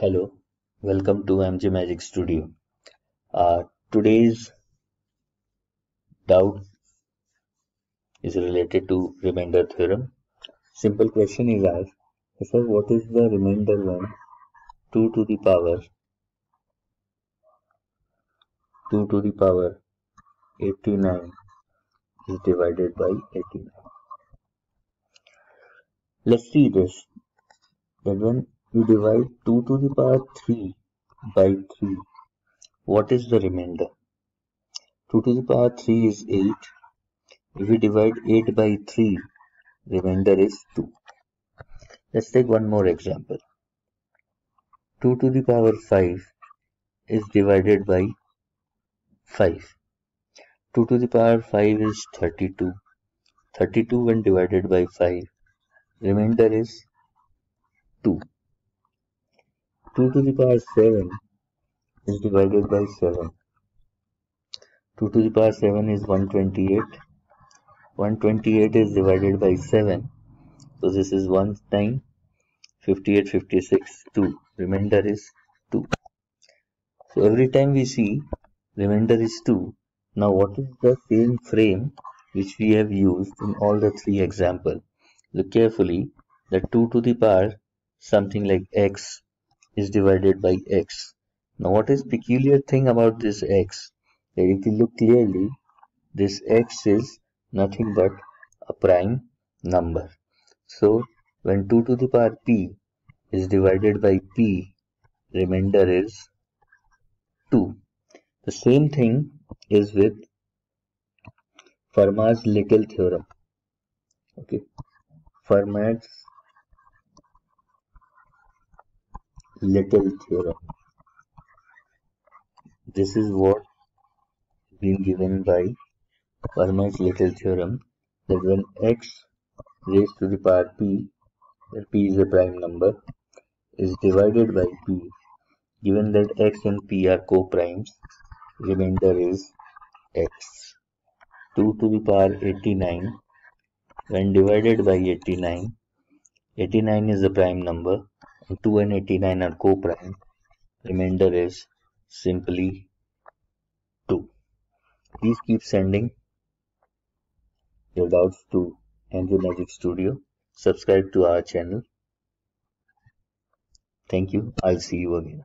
Hello, welcome to MJ Magic Studio. Uh, today's doubt is related to remainder theorem. Simple question is asked, sir, what is the remainder when 2 to the power 2 to the power 89 is divided by 89. Let's see this. That when we divide 2 to the power 3 by 3. What is the remainder? 2 to the power 3 is 8. If we divide 8 by 3, remainder is 2. Let's take one more example. 2 to the power 5 is divided by 5. 2 to the power 5 is 32. 32 when divided by 5, remainder is 2. 2 to the power 7 is divided by 7. 2 to the power 7 is 128. 128 is divided by 7. So this is 1 time 58, 56, 2. Remainder is 2. So every time we see remainder is 2. Now what is the same frame which we have used in all the three examples? Look carefully. The 2 to the power something like x is divided by x. Now what is peculiar thing about this x? That if you look clearly, this x is nothing but a prime number. So when 2 to the power p is divided by p, remainder is 2. The same thing is with Fermat's little theorem. Okay, Fermat's little theorem. This is what been given by Fermat's little theorem that when x raised to the power p, where p is a prime number, is divided by p, given that x and p are co-primes, remainder is x. 2 to the power 89 when divided by 89 89 is a prime number 2 and 89 are co-prime. Remainder is simply 2. Please keep sending your doubts to MJ Magic Studio. Subscribe to our channel. Thank you. I'll see you again.